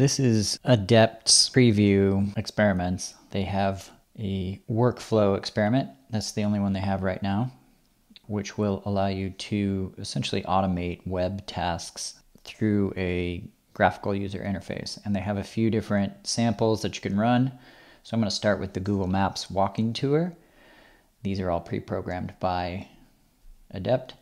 This is Adept's preview experiments. They have a workflow experiment. That's the only one they have right now, which will allow you to essentially automate web tasks through a graphical user interface. And they have a few different samples that you can run. So I'm going to start with the Google Maps walking tour. These are all pre-programmed by Adept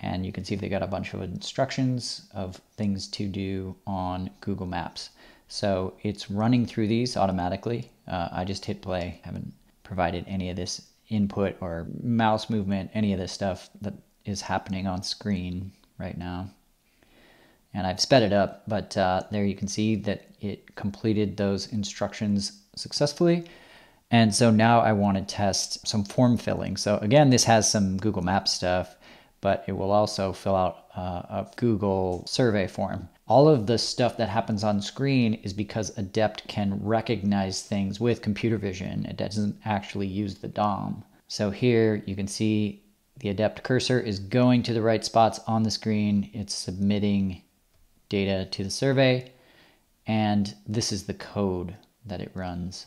and you can see they got a bunch of instructions of things to do on Google Maps. So it's running through these automatically. Uh, I just hit play, haven't provided any of this input or mouse movement, any of this stuff that is happening on screen right now. And I've sped it up, but uh, there you can see that it completed those instructions successfully. And so now I want to test some form filling. So again, this has some Google Maps stuff but it will also fill out uh, a Google survey form. All of the stuff that happens on screen is because Adept can recognize things with computer vision. It doesn't actually use the DOM. So here you can see the Adept cursor is going to the right spots on the screen. It's submitting data to the survey, and this is the code that it runs.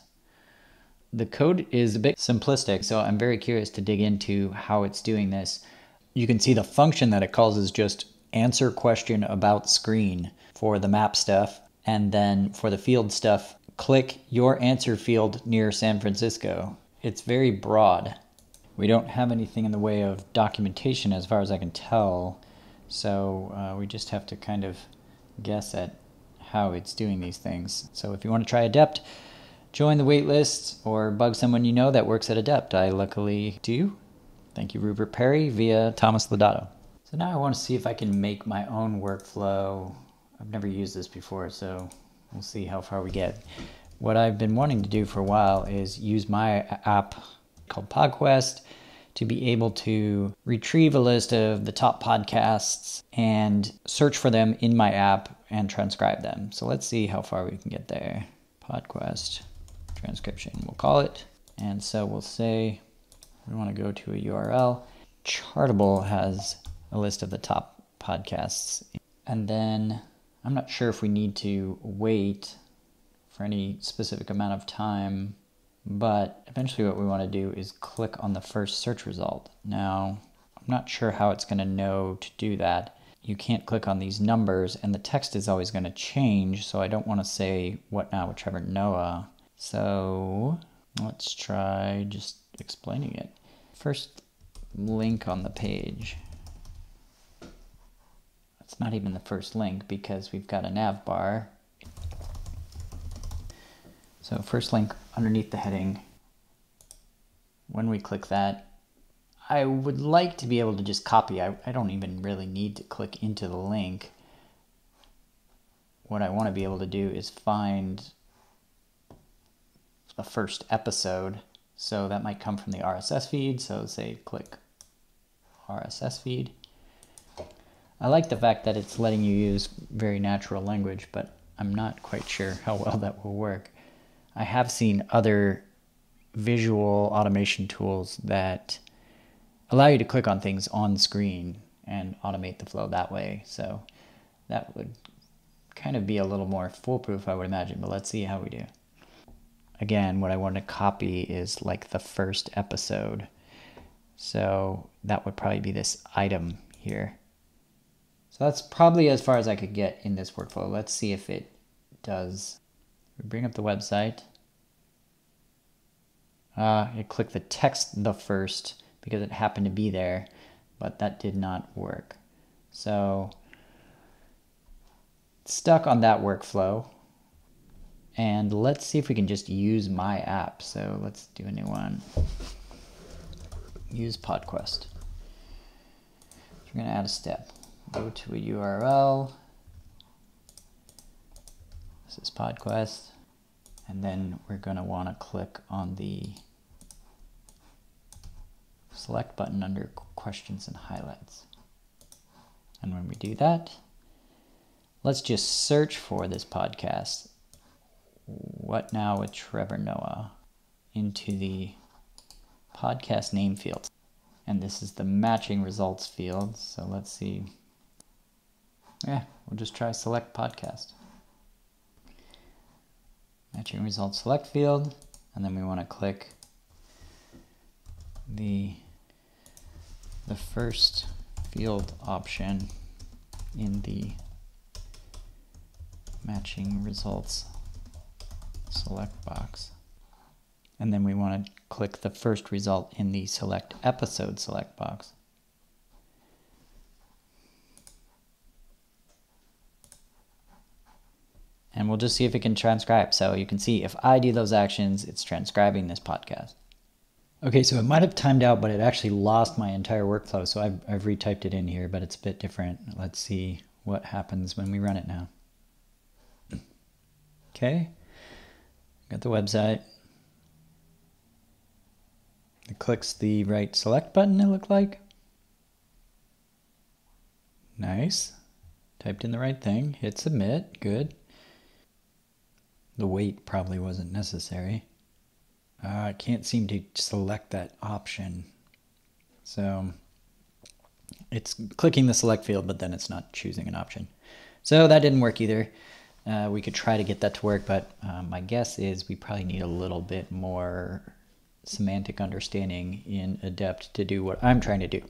The code is a bit simplistic, so I'm very curious to dig into how it's doing this you can see the function that it calls is just answer question about screen for the map stuff. And then for the field stuff, click your answer field near San Francisco. It's very broad. We don't have anything in the way of documentation as far as I can tell. So uh, we just have to kind of guess at how it's doing these things. So if you want to try Adept, join the waitlist or bug someone you know that works at Adept. I luckily do. Thank you, Rupert Perry, via Thomas Lodato. So now I want to see if I can make my own workflow. I've never used this before, so we'll see how far we get. What I've been wanting to do for a while is use my app called PodQuest to be able to retrieve a list of the top podcasts and search for them in my app and transcribe them. So let's see how far we can get there. PodQuest transcription, we'll call it. And so we'll say we want to go to a URL. Chartable has a list of the top podcasts. And then I'm not sure if we need to wait for any specific amount of time, but eventually what we want to do is click on the first search result. Now, I'm not sure how it's going to know to do that. You can't click on these numbers, and the text is always going to change, so I don't want to say what now with Trevor Noah. So let's try just explaining it. First link on the page. It's not even the first link because we've got a nav bar. So first link underneath the heading. When we click that, I would like to be able to just copy. I, I don't even really need to click into the link. What I want to be able to do is find the first episode so that might come from the RSS feed. So say click RSS feed. I like the fact that it's letting you use very natural language, but I'm not quite sure how well that will work. I have seen other visual automation tools that allow you to click on things on screen and automate the flow that way. So that would kind of be a little more foolproof, I would imagine, but let's see how we do again, what I want to copy is like the first episode. So that would probably be this item here. So that's probably as far as I could get in this workflow. Let's see if it does. Bring up the website. Uh, it clicked the text the first because it happened to be there, but that did not work. So stuck on that workflow. And let's see if we can just use my app. So let's do a new one. Use PodQuest. We're going to add a step. Go to a URL. This is PodQuest. And then we're going to want to click on the select button under questions and highlights. And when we do that, let's just search for this podcast what now with Trevor Noah into the podcast name field. And this is the matching results field. So let's see. Yeah, we'll just try select podcast. matching results select field, and then we want to click the the first field option in the matching results select box. And then we want to click the first result in the select episode select box. And we'll just see if it can transcribe. So you can see if I do those actions, it's transcribing this podcast. Okay, so it might have timed out, but it actually lost my entire workflow. So I've, I've retyped it in here, but it's a bit different. Let's see what happens when we run it now. Okay, got the website. It clicks the right select button, it looked like. Nice. Typed in the right thing. Hit submit. Good. The wait probably wasn't necessary. Uh, I can't seem to select that option. So it's clicking the select field, but then it's not choosing an option. So that didn't work either. Uh, we could try to get that to work, but um, my guess is we probably need a little bit more semantic understanding in Adept to do what I'm trying to do.